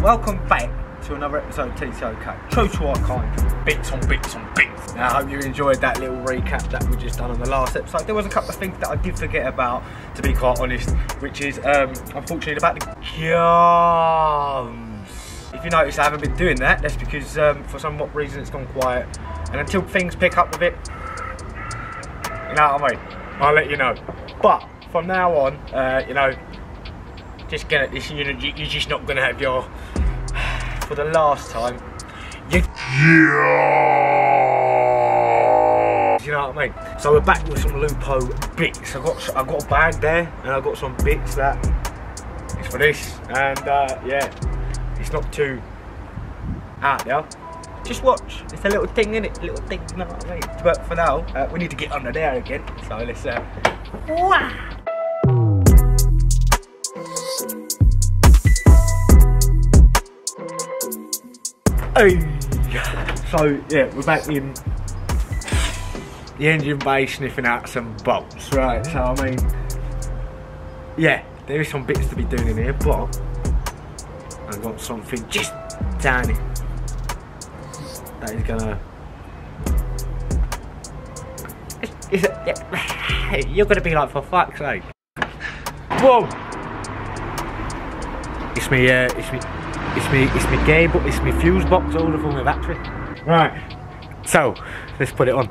Welcome back to another episode of TTOK. True to our kind, bits on bits on bits. Now, I hope you enjoyed that little recap that we just done on the last episode. There was a couple of things that I did forget about, to be quite honest, which is um, unfortunately about the garms. If you notice, I haven't been doing that. That's because um, for some reason it's gone quiet, and until things pick up with it, you know what I mean. I'll let you know. But from now on, uh, you know, just gonna this you you're just not gonna have your for the last time you you know what I mean? So we're back with some Lupo bits. I got I got a bag there and I got some bits that is for this. And uh, yeah it's not too out there just watch. It's a little thing in it little thing you know what I mean? But for now uh, we need to get under there again. So let's uh, wow. Hey. So yeah, we're back in the engine bay sniffing out some bolts, right? So I mean, yeah, there is some bits to be doing in here, but I've got something just down here that is gonna. It's, it's a, yeah, you're gonna be like, for fuck's sake. Whoa! It's me, uh, it's me. It's me, it's me but it's me fuse box order from the battery. Right. So, let's put it on.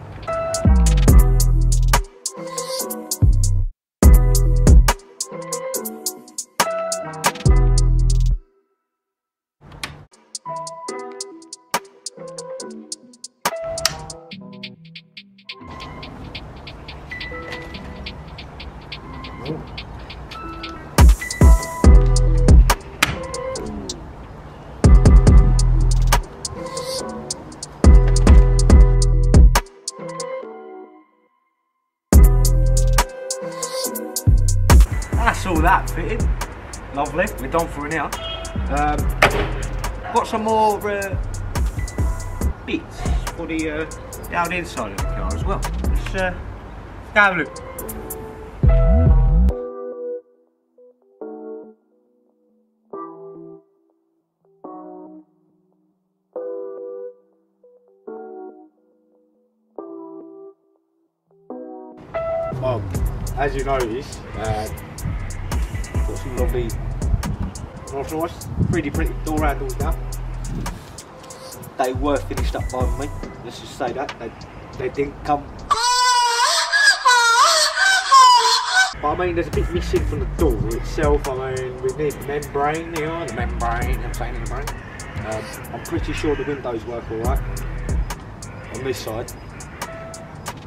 Done for now. Um, got some more uh, bits for the uh, down inside of the car as well. Let's uh, have a look. Well, as you notice, uh, got some lovely Rolls Royce 3D printed door handles now. They were finished up by me, let's just say that. They, they didn't come. But I mean, there's a bit missing from the door itself. I mean, we need the membrane here, the membrane, I'm saying the membrane. Um, I'm pretty sure the windows work alright on this side.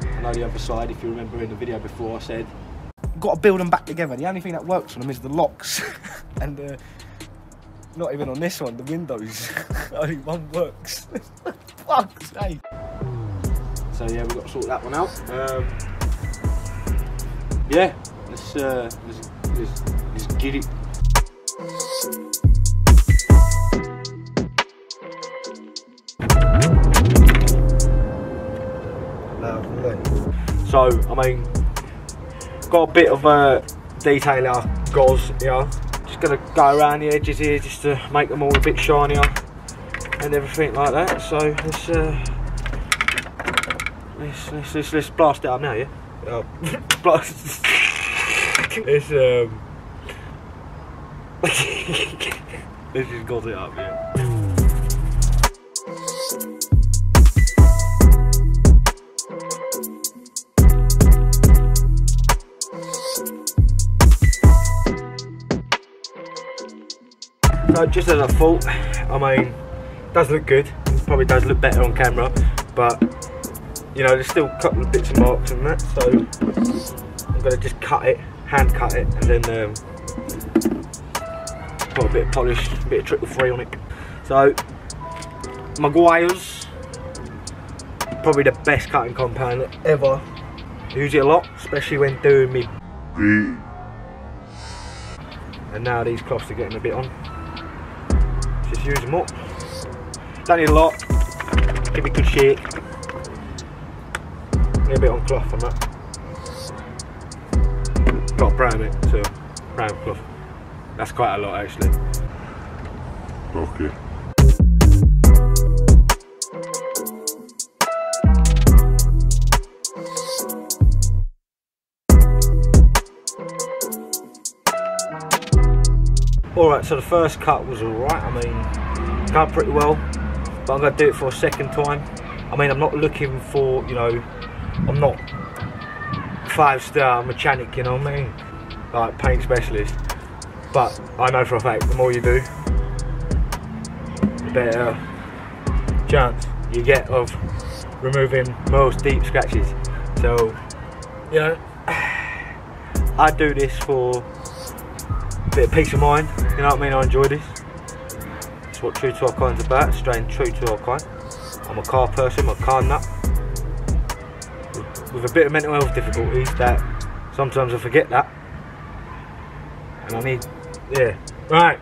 I know the other side, if you remember in the video before, I said got to build them back together. The only thing that works on them is the locks, and uh, not even on this one. The windows, only one works. Fuck's sake. So yeah, we've got to sort that one out. Um, yeah, let's, uh, let's, let's, let's get it. So, I mean, got a bit of a detailer gauze here. Just gonna go around the edges here just to make them all a bit shinier and everything like that. So let's uh, let's, let's let's let's blast it up now, yeah. Uh, blast. let's um. let's just got it up, yeah. So just as a thought, I mean, does look good. Probably does look better on camera, but you know, there's still a couple of bits and marks and that. So I'm gonna just cut it, hand cut it, and then um, put a bit of polish, a bit of triple free on it. So Meguiar's probably the best cutting compound ever. Use it a lot, especially when doing me. And now these cloths are getting a bit on. Just use them up. Don't need a lot. Give me good shake. Need a bit on cloth on that. Got brown it, eh? so brown cloth. That's quite a lot actually. Okay. So the first cut was alright. I mean, cut pretty well, but I'm going to do it for a second time. I mean, I'm not looking for, you know, I'm not five star mechanic, you know what I mean? Like paint specialist. But I know for a fact, the more you do, the better chance you get of removing most deep scratches. So, you know, I do this for bit of peace of mind. You know what I mean? I enjoy this. It's what True to Our Kind's about, staying true to our kind. I'm a car person, I'm a car nut. With, a bit of mental health difficulties that sometimes I forget that. And I need, yeah. Right.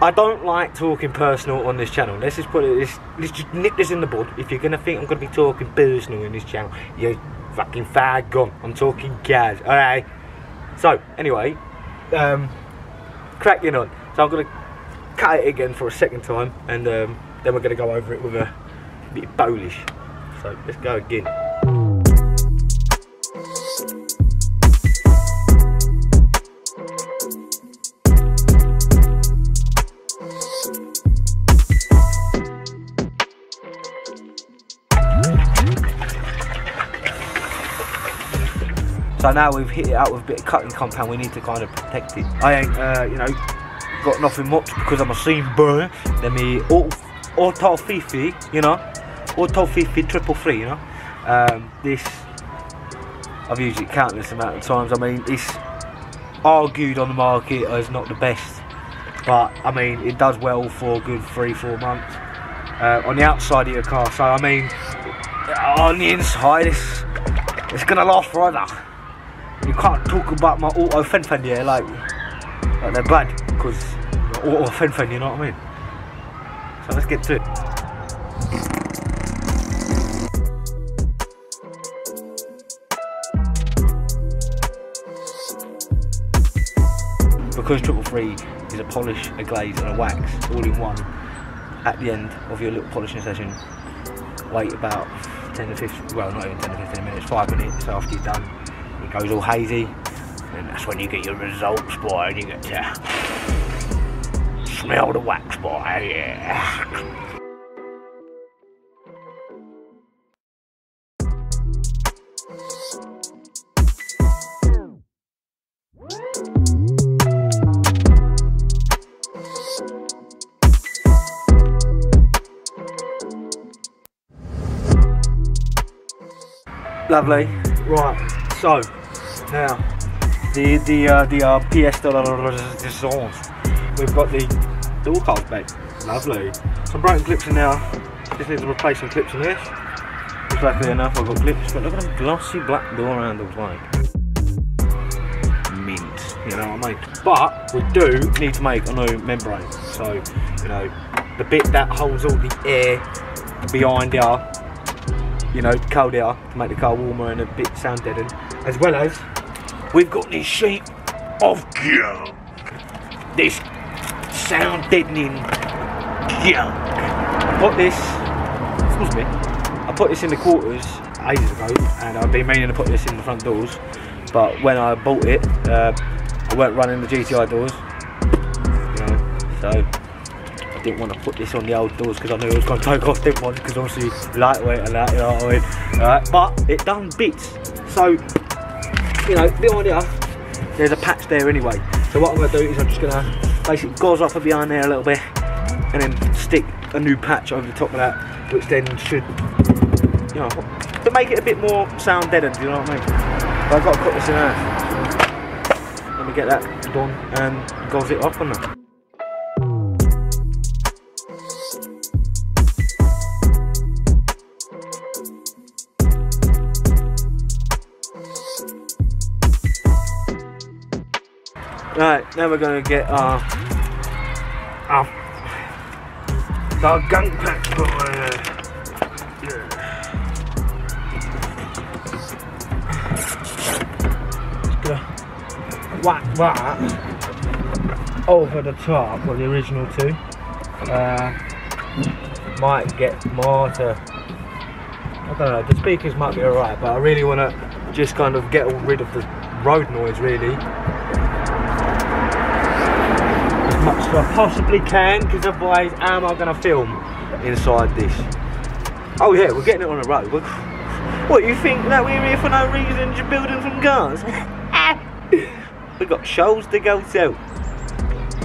I don't like talking personal on this channel. Let's just put it, let's, let's just nip this in the bud. If you're gonna think I'm gonna be talking personal in this channel, you fucking fag gone. I'm talking gas, alright? So, anyway, um, cracking on. So I'm gonna cut it again for a second time, and um, then we're gonna go over it with a bit Polish. So let's go again. So now we've hit it out with a bit of cutting compound, we need to kind of protect it. I ain't, uh, you know, got nothing much because I'm a seam burner. Let me auto, fifi, you know, auto fifi triple three, you know. Um, this I've used it countless amount of times. I mean, it's argued on the market as not the best, but I mean, it does well for a good three, four months uh, on the outside of your car. So I mean, on the inside, it's it's gonna last forever. You can't talk about my auto fen fen yeah, like, like they're bad because auto fen fen, you know what I mean? So let's get to it. Because triple three is a polish, a glaze, and a wax all in one. At the end of your little polishing session, wait about 10 to 15, well, not even 10 to 15 minutes, 5 minutes after you're done. Goes all hazy, and that's when you get your results, boy, and you get to smell the wax, boy, yeah. Lovely. Right. So now the the uh, the uh, pièce de la résistance. We've got the door cards back. Lovely. Some broken clips in now. Just need to replace some clips in this. Luckily enough, I've got clips, but look at them glossy black door handles, like mint. You know what I mean? But we do need to make a new membrane. So you know the bit that holds all the air behind here you know, cold air to make the car warmer and a bit sound deadened. As well as, we've got this sheet of gunk. This sound deadening gunk. I put this, excuse me, I put this in the quarters ages ago and I've been meaning to put this in the front doors. But when I bought it, uh, I weren't running the GTI doors. You know, so I didn't want to put this on the old doors because I knew it was going to take off them ones because obviously lightweight and that, you know what I mean? Alright, but it done bits. So, you know, behind here, there's a patch there anyway. So what I'm to do is I'm just to basically gauze off of behind there a little bit and then stick a new patch over the top of that, which then should, you know, to make it a bit more sound deadened, you know what I mean? But I've got to cut this in half. Let me get that done and gauze it off on that. Now we're gonna get our our, our gunk pack on there. Yeah. Whack that over the top of the original two. Uh, might get more to I don't know, the speakers might be alright, but I really want to just kind of get rid of the road noise really. As as I possibly can, because otherwise am I going to film inside this? Oh yeah, we're getting it on the road. We're, what, you think that we're here for no reason, just building some cars? We've got shows to go to.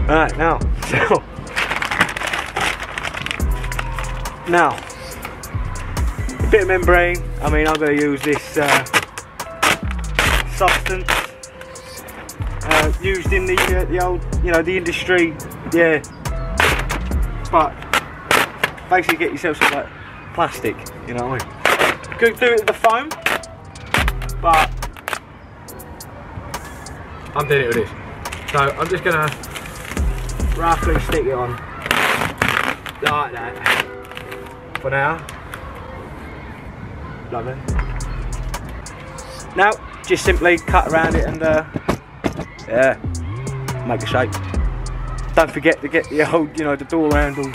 Alright, now, so... Now, a bit of membrane. I mean, I'm going to use this uh, substance uh, used in the uh, the old, you know, the industry. Yeah, but basically get yourself some like plastic. You know what I mean? Could do it with the foam, but I'm doing it with this. So I'm just gonna roughly stick it on like that for now. Lovely. Now, just simply cut around it and uh, yeah, make a shape. Don't forget to get the old, you know, the door handle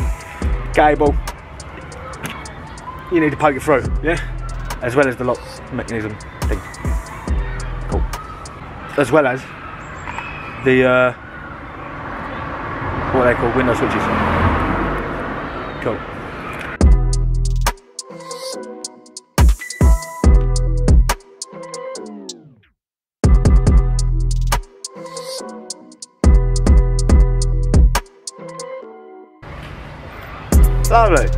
cable. You need to poke it through, yeah, as well as the lock mechanism thing. Cool. As well as the uh, what they call window switches. Cool. Lovely.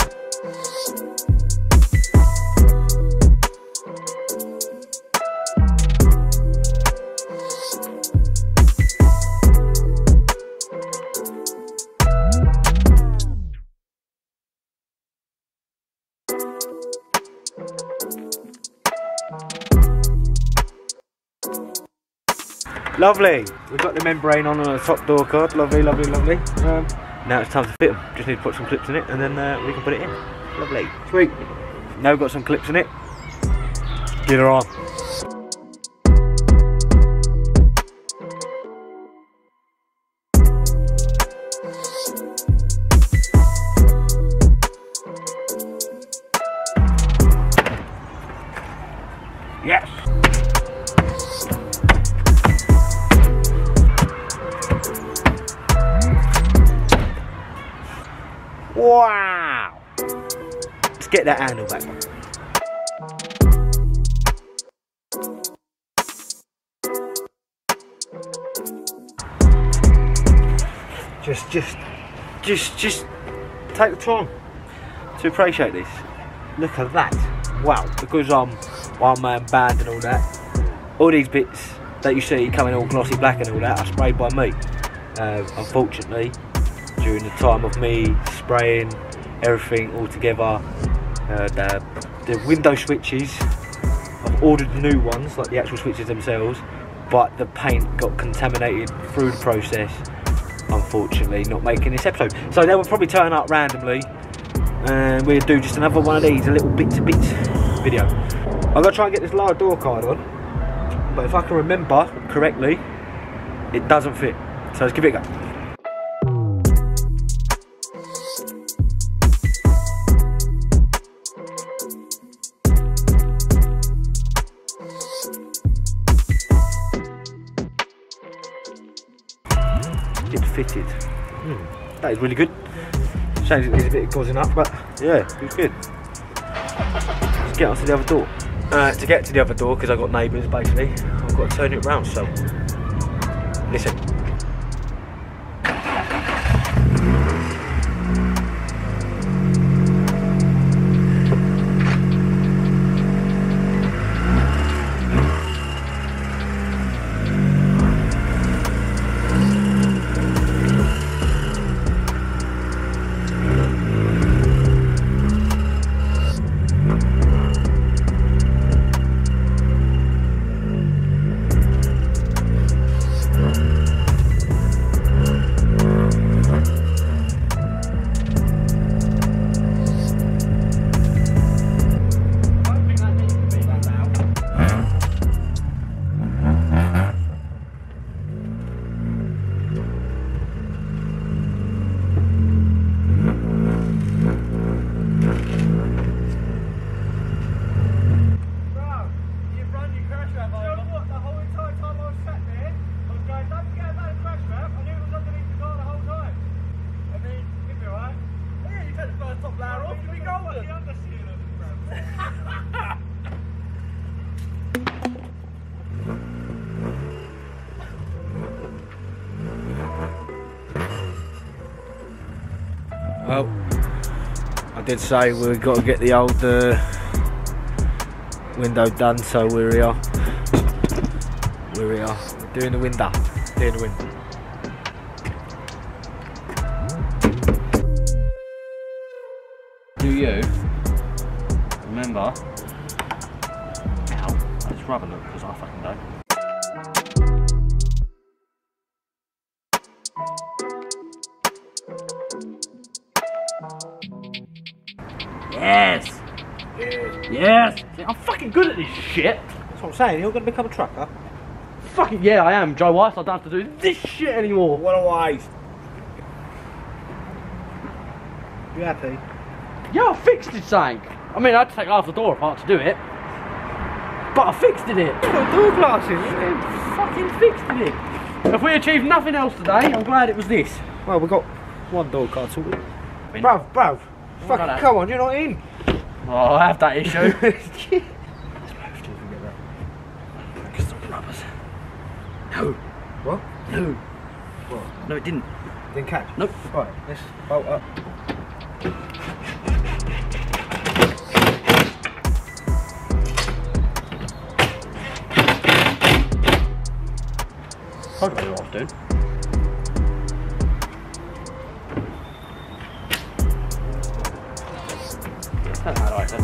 Lovely. We've got the membrane on the top door card. Lovely, lovely, lovely. Um, now it's time to fit them. Just need to put some clips in it and then uh, we can put it in. Lovely. Sweet. Now we've got some clips in it. Get her on. Just, just, just, just take the time to appreciate this. Look at that. Wow, because I'm one man band and all that. All these bits that you see coming all glossy black and all that are sprayed by me. Uh, unfortunately, during the time of me spraying everything all together. Uh, the, the window switches, I've ordered new ones, like the actual switches themselves, but the paint got contaminated through the process, unfortunately, not making this episode. So they will probably turn up randomly, and we'll do just another one of these, a little bit to bits video. I'm gonna try and get this lower door card on, but if I can remember correctly, it doesn't fit. So let's give it a go. That is really good. Shame it needs a bit of gauzing up, but yeah, it was good. Let's get on to the other door. Uh, to get to the other door, because I've got neighbours basically, I've got to turn it round, so Well, I did say we've got to get the old uh, window done, so we're here. We're here. Doing the window. Doing the window. Yes! Yes! See, I'm fucking good at this shit! That's what I'm saying. You're going to become a trucker. Fucking yeah, I am. Joe Weiss, I don't have to do this shit anymore. What a waste. You happy? Yeah, I fixed it, Sank. I mean, I had to take half the door apart to do it. But I fixed it. Got door glasses. Fucking fixed it. If we achieved nothing else today, I'm glad it was this. Well, we got one door card sorted. Bruv, bruv. Like Fucking that. come on, you're not in. Oh, I have that issue. Get Because of the rubbers. No, What? no. What? No, it didn't. Didn't catch? Nope. Right, let's bolt up. I don't know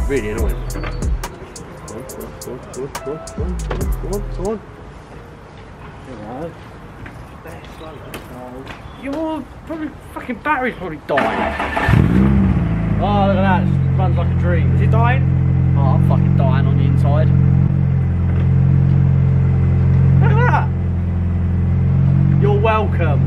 really annoying. Go on, go on, go on, go on, go on, go on, go on. Your probably fucking battery's probably dying. Oh, look at that. It runs like a dream. Is it dying? Oh, I'm fucking dying on the inside. Look at that. You're welcome.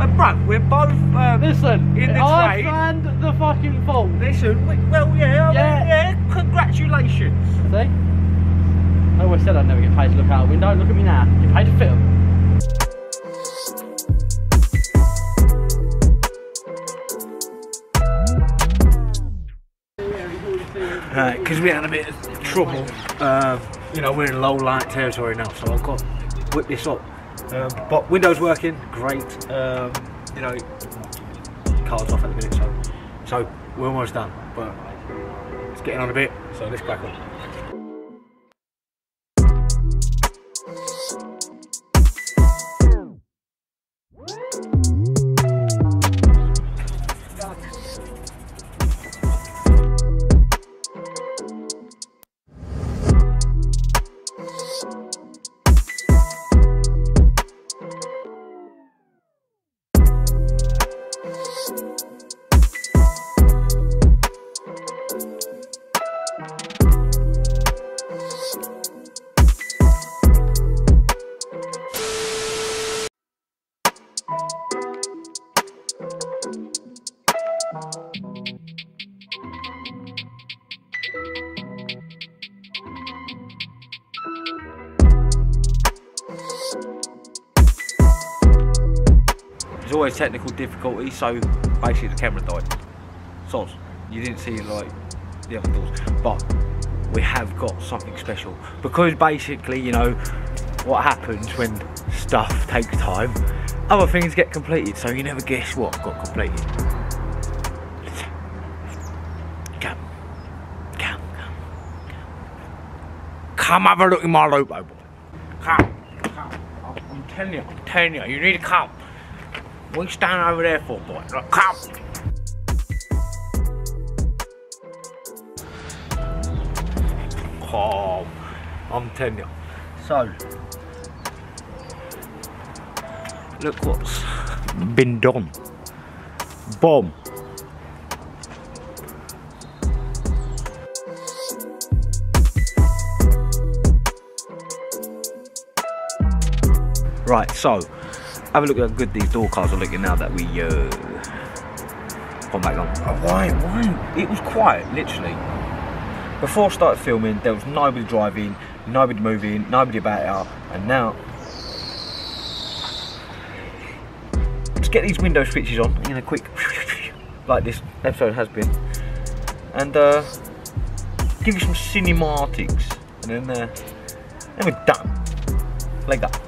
Uh, bruv, we're both. Um, Listen, In the I trade. Found the fucking fault. listen, well, yeah, I Yeah. mean, yeah, congratulations. See? I always said I'd never get paid to look out a window. Look at me now. You paid to fit 'em. Because we had a bit of trouble. Um, you know, we're in low light territory now, so I've got to whip this up. Um, but windows working, great. Um, you know, cards off at the minute, so so we're almost done. But it's getting on a bit, so let's crack on. Technical difficulties, so basically the camera died. Soz, you didn't see like the other doors, but we have got something special because basically, you know, what happens when stuff takes time, other things get completed, so you never guess what got completed. Come, come, come, come have a look in my Lupo, boy. Come, come. I'm telling you, I'm telling you, you need to come. What you standing over there for, boy? Look, come. Come. I'm telling you. So, look what's been done. Bomb. Right, so have a look at how good these door cards are looking now that we uh gone back on. Oh, why? Why? It was quiet, literally. Before I started filming, there was nobody driving, nobody moving, nobody about out, and now let's get these window switches on in a quick like this episode has been. and uh, give you some cinematics, and then, uh, then we're done. Like that.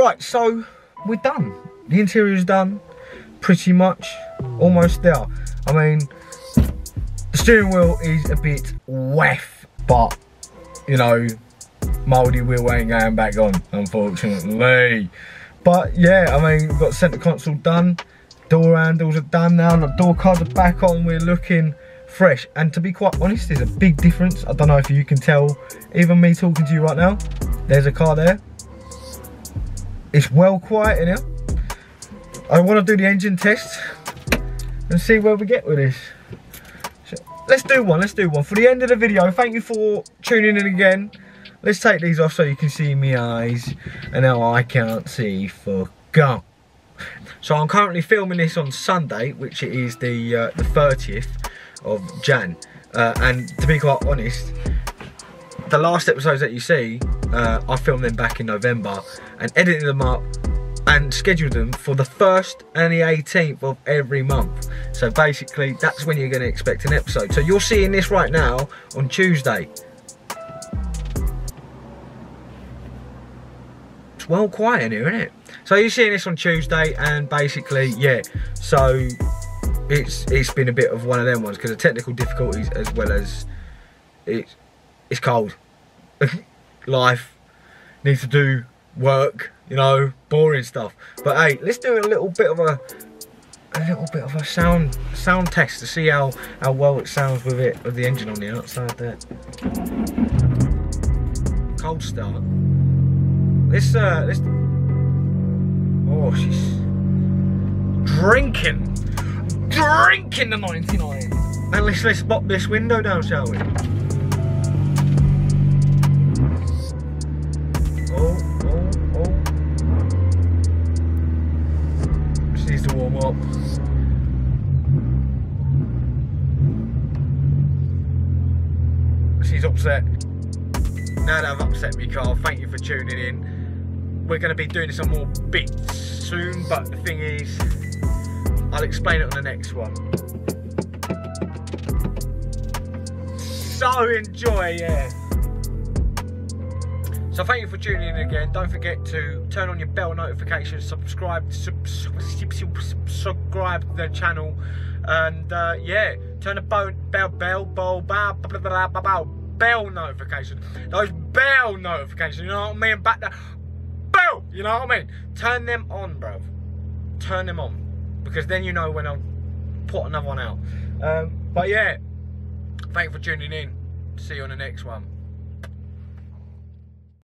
Right, so we're done. The interior is done, pretty much, almost there. I mean, the steering wheel is a bit waff, but you know, mouldy wheel ain't going back on, unfortunately. But yeah, I mean, we've got centre console done, door handles are done now, the door cards are back on, we're looking fresh. And to be quite honest, there's a big difference. I don't know if you can tell, even me talking to you right now, there's a car there it's well quiet in here. I want to do the engine test and see where we get with this. So, let's do one, let's do one. For the end of the video, thank you for tuning in again. Let's take these off so you can see my eyes and now I can't see for go. So I'm currently filming this on Sunday, which is the uh, the 30th of Jan. Uh, and to be quite honest, the last episodes that you see, uh, I filmed them back in November and edited them up and scheduled them for the 1st and the 18th of every month. So basically, that's when you're going to expect an episode. So you're seeing this right now on Tuesday. It's well quiet in here, isn't it? So you're seeing this on Tuesday and basically, yeah, so it's it's been a bit of one of them ones because of technical difficulties as well as it's it's cold. Life needs to do work, you know, boring stuff. But hey, let's do a little bit of a a little bit of a sound sound test to see how how well it sounds with it with the engine on the outside there. Cold start. Let's uh let's Oh she's drinking drinking the 99 and let's let's pop this window down shall we up. She's upset. Now that I've upset me, Carl, thank you for tuning in. We're going to be doing some more bits soon, but the thing is, I'll explain it on the next one. So enjoy, yeah. So thank you for tuning in again. Don't forget to turn on your bell notifications, subscribe, sub, sub, subscribe to the channel, and uh, yeah, turn the bell, bell, bell, bell, bell, bell, bell, bell notifications. Those bell notifications, you know what I mean? Back the bell, you know what I mean? Turn them on, bro. Turn them on, because then you know when I'll put another one out. Um, but yeah, thank you for tuning in. See you on the next one.